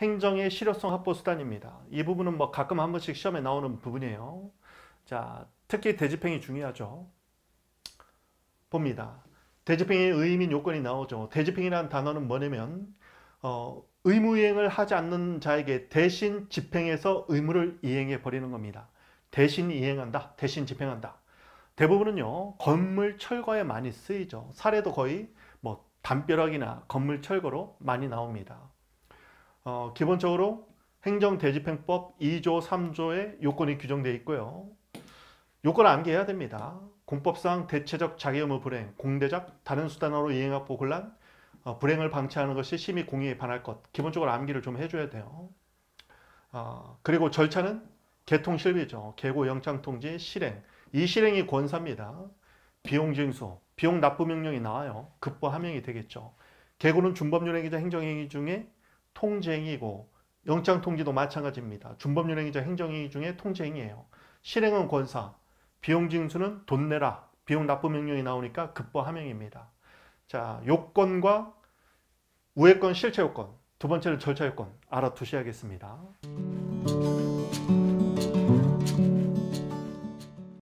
행정의 실효성 확보 수단입니다. 이 부분은 뭐 가끔 한 번씩 시험에 나오는 부분이에요. 자, 특히 대집행이 중요하죠. 봅니다. 대집행의 의민 요건이 나오죠. 대집행이라는 단어는 뭐냐면 어, 의무이행을 하지 않는 자에게 대신 집행해서 의무를 이행해 버리는 겁니다. 대신 이행한다. 대신 집행한다. 대부분은요. 건물 철거에 많이 쓰이죠. 사례도 거의 뭐 담벼락이나 건물 철거로 많이 나옵니다. 어, 기본적으로 행정대집행법 2조 3조의 요건이 규정되어 있고요. 요건을 암기해야 됩니다. 공법상 대체적 자기 의무 불행, 공대적 다른 수단으로 이행하고 곤란, 어, 불행을 방치하는 것이 심히 공의에 반할 것. 기본적으로 암기를 좀 해줘야 돼요. 어, 그리고 절차는 개통실비죠. 개고 영장통지 실행. 이 실행이 권사입니다. 비용 징수, 비용 납부 명령이 나와요. 급부 하명이 되겠죠. 개고는 준법률행위자 행정행위 중에 통제행위고 영장통지도 마찬가지입니다. 준법률행위자 행정행위 중에 통제행위예요. 실행은 권사, 비용 징수는 돈 내라, 비용 납부 명령이 나오니까 급부 하명입니다. 자, 요건과 우회권 실체 요건, 두 번째는 절차 요건 알아두셔야겠습니다.